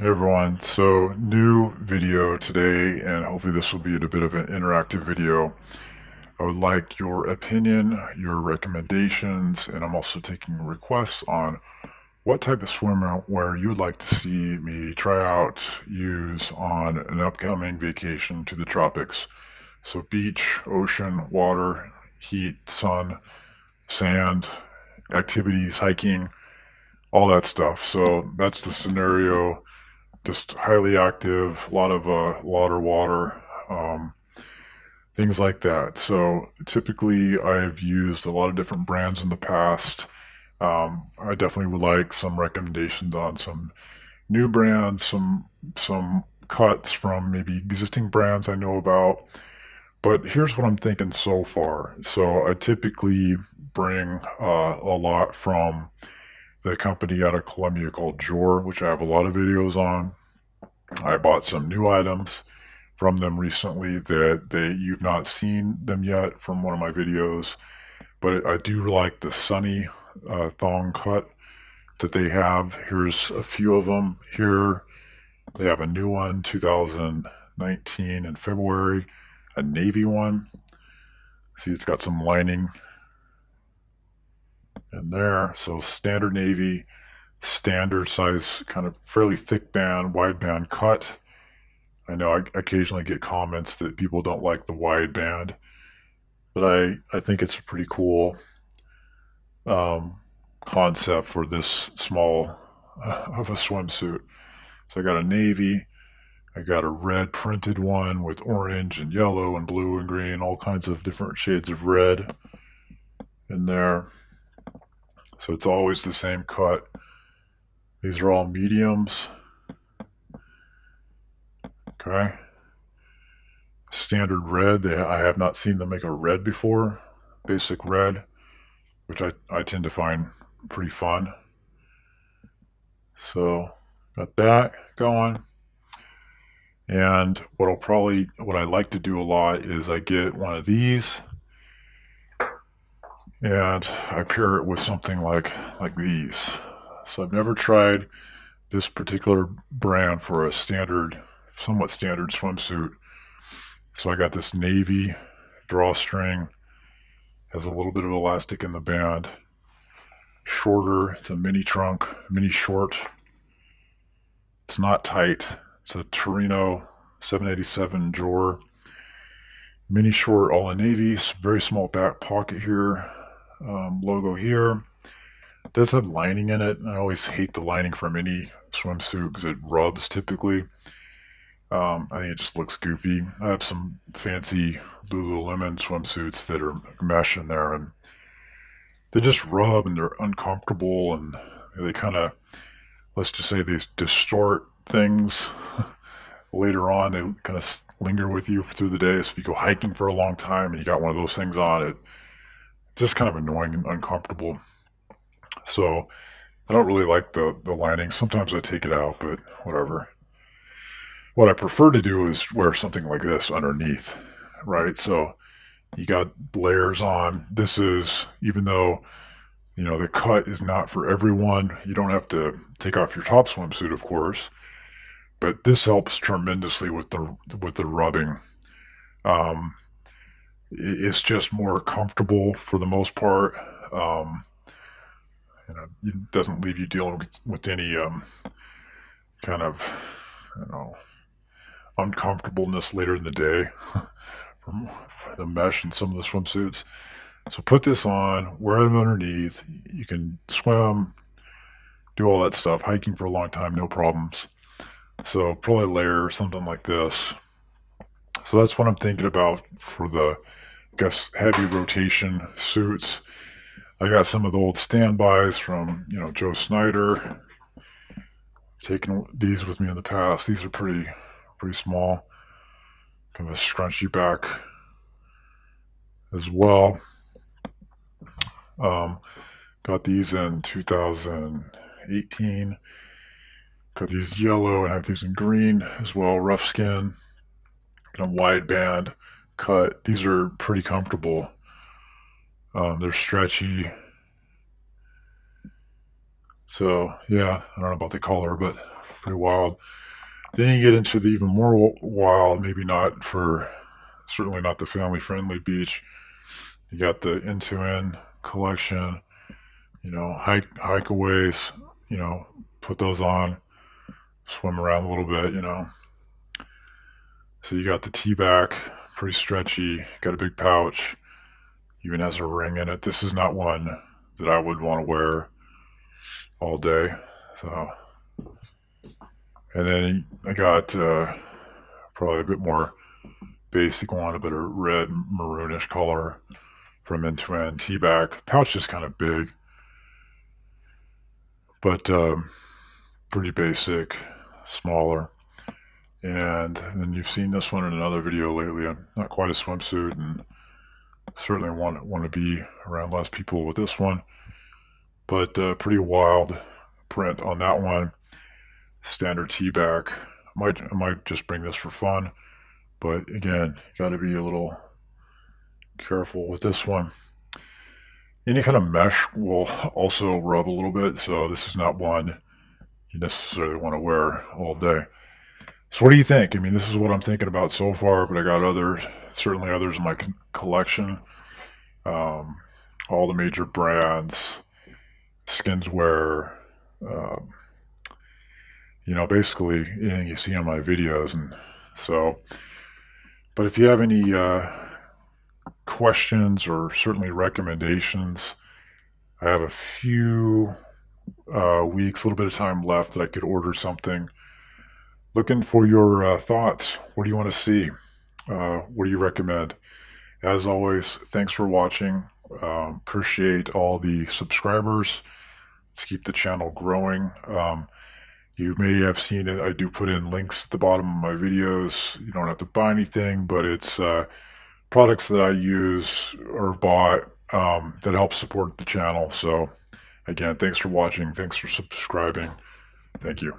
Hey everyone, so new video today and hopefully this will be a bit of an interactive video. I would like your opinion, your recommendations, and I'm also taking requests on what type of swimwear you would like to see me try out, use on an upcoming vacation to the tropics. So beach, ocean, water, heat, sun, sand, activities, hiking, all that stuff. So that's the scenario just highly active, a lot of uh, water, water, um, things like that. So typically, I've used a lot of different brands in the past. Um, I definitely would like some recommendations on some new brands, some some cuts from maybe existing brands I know about. But here's what I'm thinking so far. So I typically bring uh, a lot from the company out of Colombia called Jor, which I have a lot of videos on. I bought some new items from them recently that they you've not seen them yet from one of my videos, but I do like the Sunny uh, thong cut that they have. Here's a few of them here. They have a new one, 2019 in February, a navy one. See, it's got some lining in there. So standard navy, standard size, kind of fairly thick band, wide band cut. I know I occasionally get comments that people don't like the wide band, but I, I think it's a pretty cool um, concept for this small uh, of a swimsuit. So I got a navy, I got a red printed one with orange and yellow and blue and green, all kinds of different shades of red in there. So it's always the same cut. These are all mediums. Okay. Standard red. They, I have not seen them make a red before. Basic red, which I, I tend to find pretty fun. So got that going. And what I'll probably, what I like to do a lot is I get one of these and I pair it with something like like these. So I've never tried this particular brand for a standard, somewhat standard swimsuit. So I got this navy drawstring, has a little bit of elastic in the band, shorter, it's a mini trunk, mini short. It's not tight. It's a Torino 787 Jor mini short all in navy, very small back pocket here, um, logo here. It does have lining in it. I always hate the lining from any swimsuit because it rubs typically. Um, I think it just looks goofy. I have some fancy Lululemon swimsuits that are mesh in there, and they just rub and they're uncomfortable, and they kind of, let's just say, they distort things. Later on, they kind of linger with you through the day. So if you go hiking for a long time and you got one of those things on, it just kind of annoying and uncomfortable. So I don't really like the, the lining. Sometimes I take it out, but whatever. What I prefer to do is wear something like this underneath, right? So you got layers on. This is, even though, you know, the cut is not for everyone, you don't have to take off your top swimsuit, of course. But this helps tremendously with the with the rubbing. Um, it's just more comfortable for the most part. Um, it doesn't leave you dealing with, with any um, kind of, you know, uncomfortableness later in the day from the mesh in some of the swimsuits. So put this on, wear them underneath. You can swim, do all that stuff, hiking for a long time, no problems. So probably layer something like this. So that's what I'm thinking about for the guess heavy rotation suits. I got some of the old standbys from you know Joe Snyder. Taking these with me in the past. These are pretty pretty small. Kind of a scrunchy back as well. Um, got these in 2018. Got these yellow and have these in green as well. Rough skin, kind of wide band cut. These are pretty comfortable. Um, they're stretchy. So yeah, I don't know about the color, but pretty wild. Then you get into the even more wild, maybe not for, certainly not the family-friendly beach. You got the N2N collection, you know, hike hikeaways, you know, put those on, swim around a little bit, you know. So you got the T-back, pretty stretchy, got a big pouch, even has a ring in it. This is not one that I would want to wear all day. So, and then I got uh, probably a bit more basic one, a bit of red maroonish color from N2N T-back. Pouch is kind of big, but um, pretty basic, smaller. And then you've seen this one in another video lately. I'm not quite a swimsuit and certainly want want to be around less people with this one. But uh, pretty wild print on that one. Standard T-back. Might I might just bring this for fun, but again, got to be a little careful with this one. Any kind of mesh will also rub a little bit, so this is not one you necessarily want to wear all day. So what do you think? I mean, this is what I'm thinking about so far, but I got others, certainly others in my collection. Um, all the major brands, Skinswear, um, you know, basically anything you see on my videos. And so, but if you have any uh, questions or certainly recommendations, I have a few uh, weeks, a little bit of time left that I could order something looking for your uh, thoughts. What do you want to see? Uh, what do you recommend? As always, thanks for watching. Um, appreciate all the subscribers. Let's keep the channel growing. Um, you may have seen it. I do put in links at the bottom of my videos. You don't have to buy anything, but it's uh, products that I use or bought um, that help support the channel. So, again, thanks for watching. Thanks for subscribing. Thank you.